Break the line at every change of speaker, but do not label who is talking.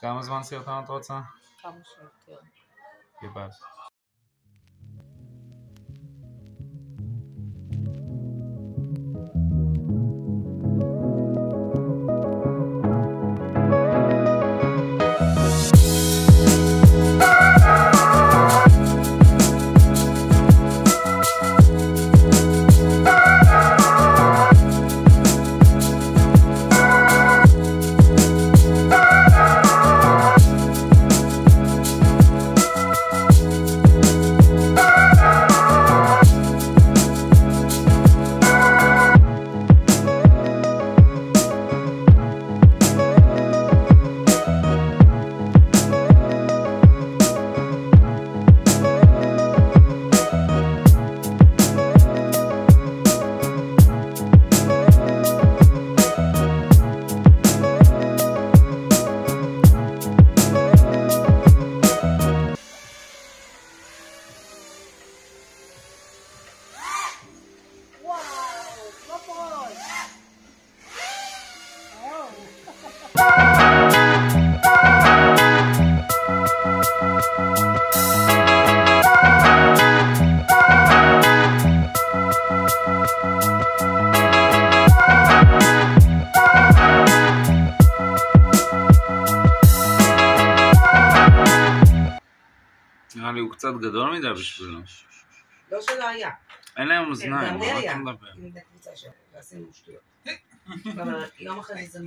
כמה זמן סרטון את רוצה?
כמה שיותר.
קיבלת. נראה לי הוא קצת גדול מדי בשבילו.
לא שלא היה.
אין להם אוזניים,
גם
על
לי
מה
היה.
אתה מדבר?
עם בני קבוצה שלו, ועשינו שטויות. אבל יום אחרי זה...